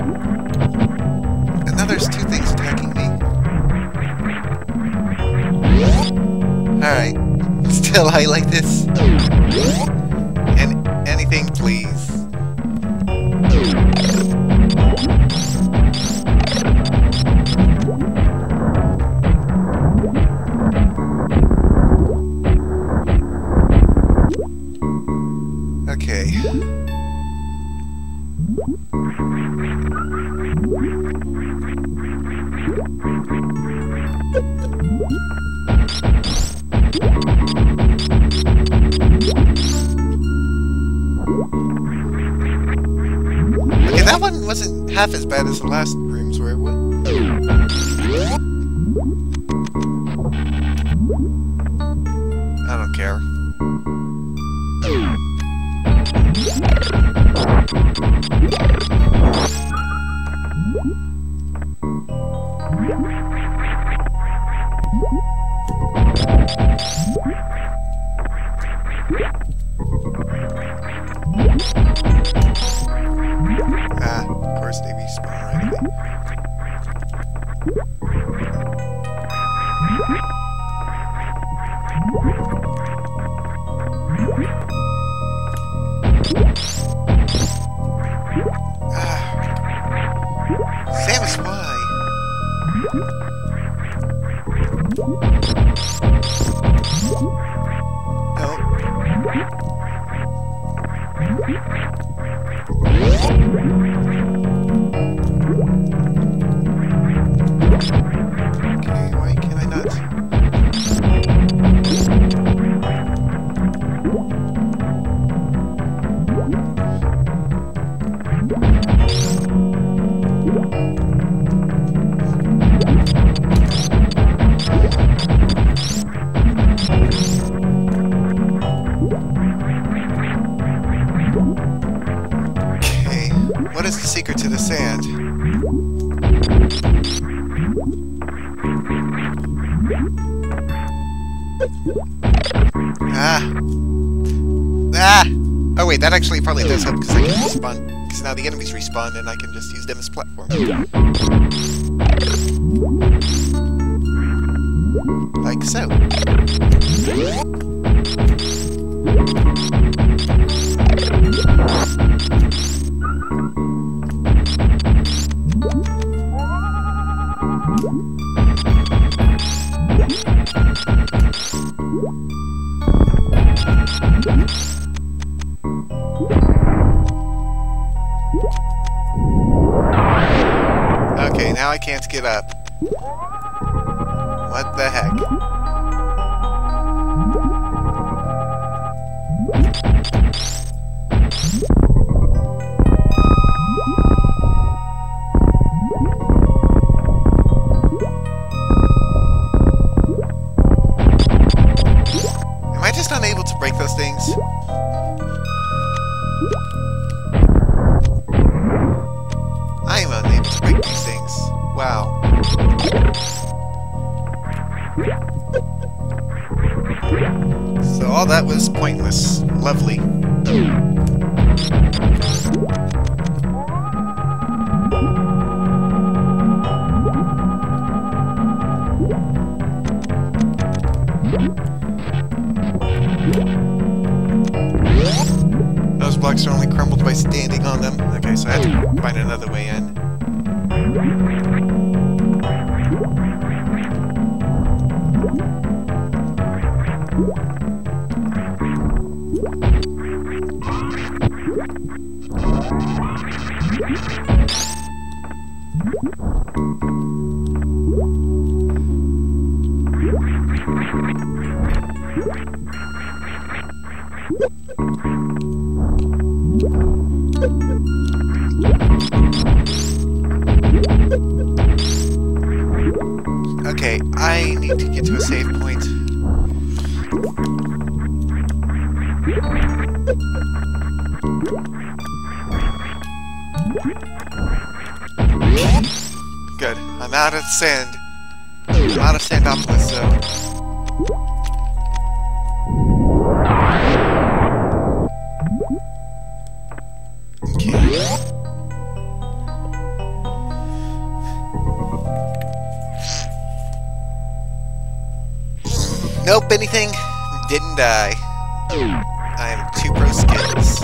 And now there's two things attacking me. Alright. Still I like this. Wasn't half as bad as the last rooms were. What? I don't care. Ah. Ah! Oh wait, that actually probably does help because I can respawn. Because now the enemies respawn and I can just use them as platform. Like so. Okay, now I can't get up. What the heck? Them. Okay, so I have to find another way in. Okay, I need to get to a save point. Good. I'm out of sand. I'm out of Sandopolis, so... Nope, anything. Didn't die. I am two pro skills.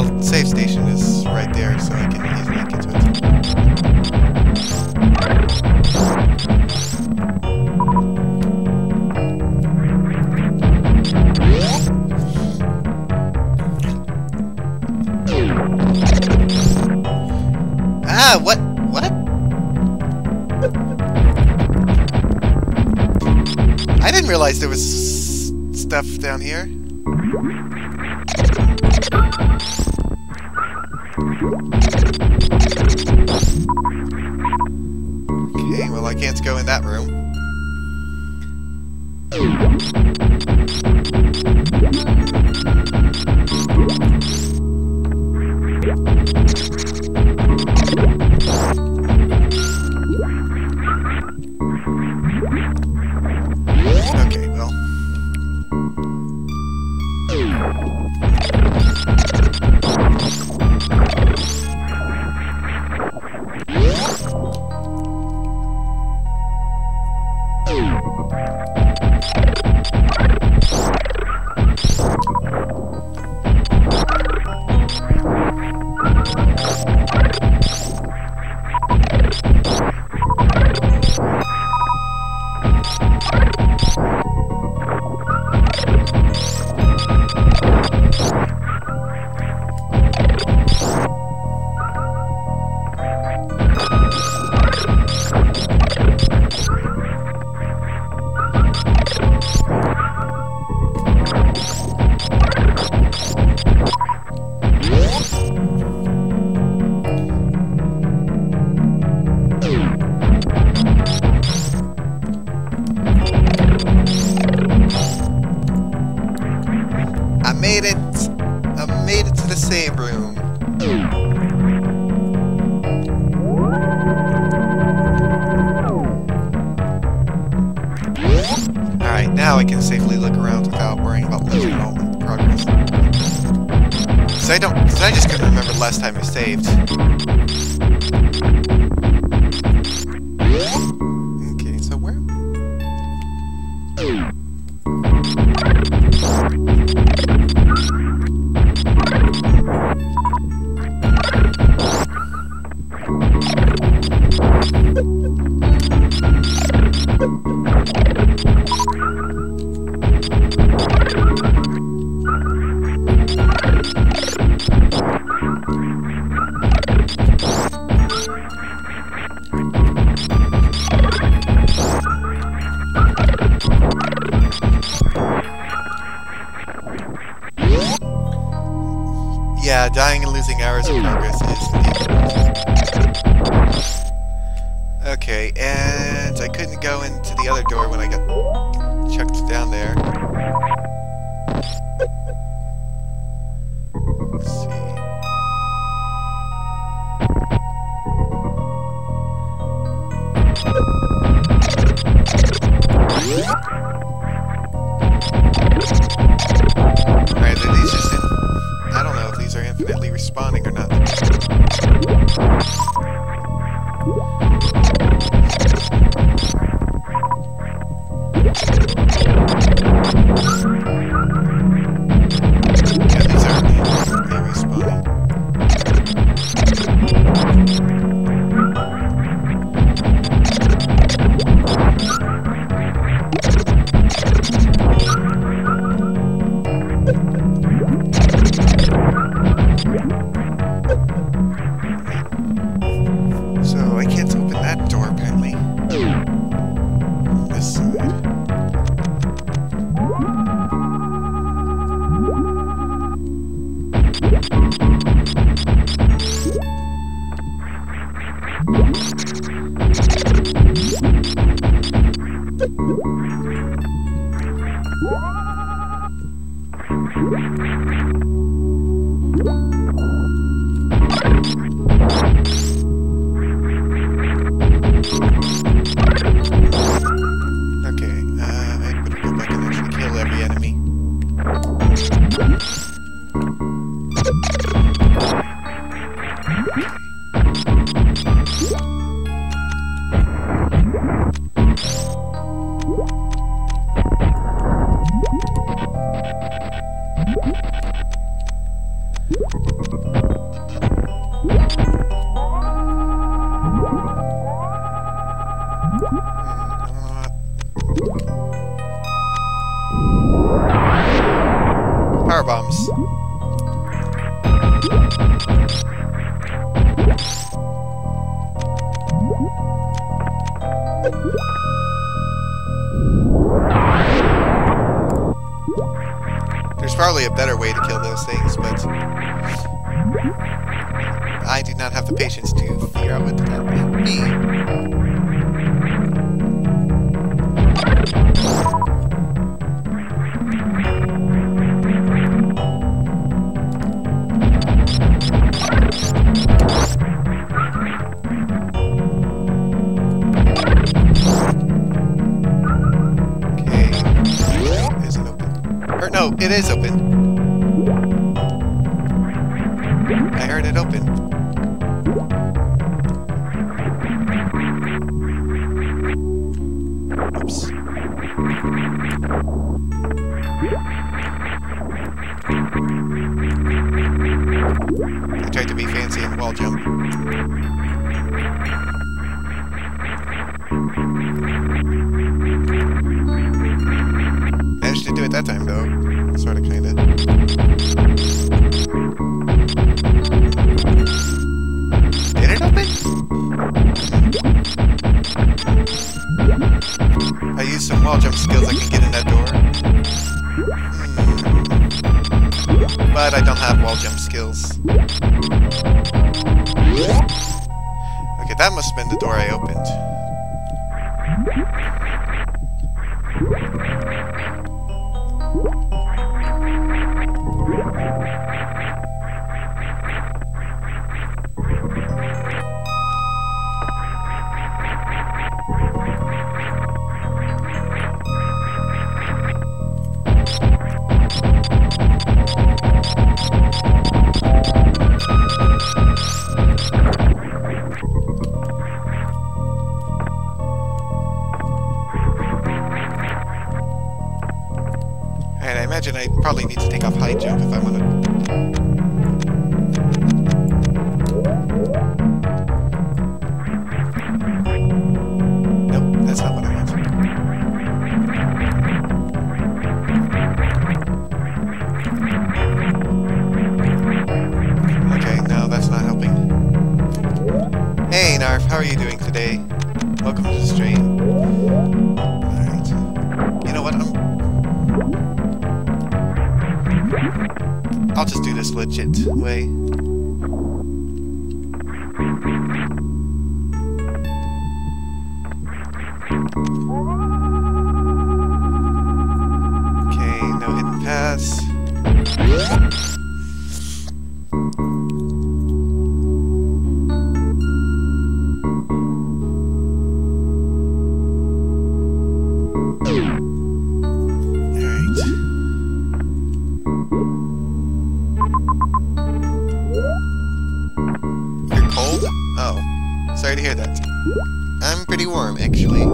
Well, safe station is right there, so I can easily get to it. Ah, what? What? I didn't realize there was stuff down here. Okay, well I can't go in that room. Okay, well. Yeah, dying and losing hours of progress is indeed. Okay, and I couldn't go into the other door when I got chucked down there. Bombs. There's probably a better way to kill those things, but I do not have the patience to figure out what that might be. It is open. I heard it open. Oops. I tried to be fancy and wall jump. Managed to do it that time though. Wall jump skills. Okay, that must have been the door I opened. If I want to. I'll just do this legit way. Okay, no hidden paths. I'm pretty warm, actually.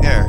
There.